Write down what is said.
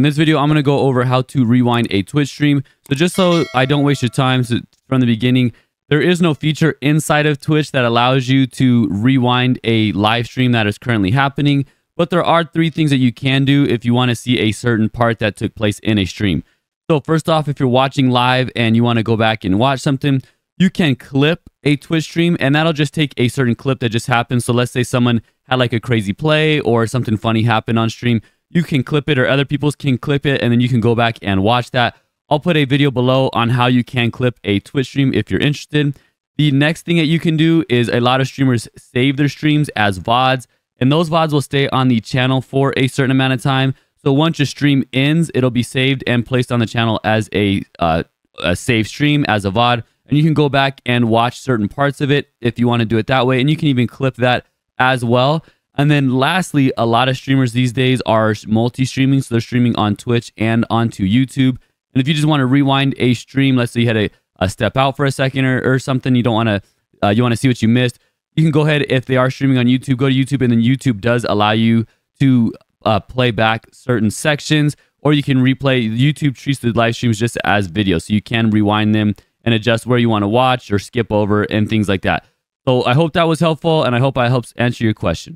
In this video, I'm going to go over how to rewind a Twitch stream. So just so I don't waste your time so from the beginning, there is no feature inside of Twitch that allows you to rewind a live stream that is currently happening. But there are three things that you can do if you want to see a certain part that took place in a stream. So first off, if you're watching live and you want to go back and watch something, you can clip a Twitch stream and that'll just take a certain clip that just happened. So let's say someone had like a crazy play or something funny happened on stream you can clip it or other people's can clip it and then you can go back and watch that. I'll put a video below on how you can clip a Twitch stream if you're interested. The next thing that you can do is a lot of streamers save their streams as VODs, and those VODs will stay on the channel for a certain amount of time. So once your stream ends, it'll be saved and placed on the channel as a, uh, a save stream, as a VOD. And you can go back and watch certain parts of it if you want to do it that way. And you can even clip that as well. And then lastly, a lot of streamers these days are multi-streaming. So they're streaming on Twitch and onto YouTube. And if you just want to rewind a stream, let's say you had a, a step out for a second or, or something, you don't want to, uh, you want to see what you missed, you can go ahead, if they are streaming on YouTube, go to YouTube and then YouTube does allow you to uh, play back certain sections or you can replay. YouTube treats the live streams just as videos. So you can rewind them and adjust where you want to watch or skip over and things like that. So I hope that was helpful and I hope I helps answer your question.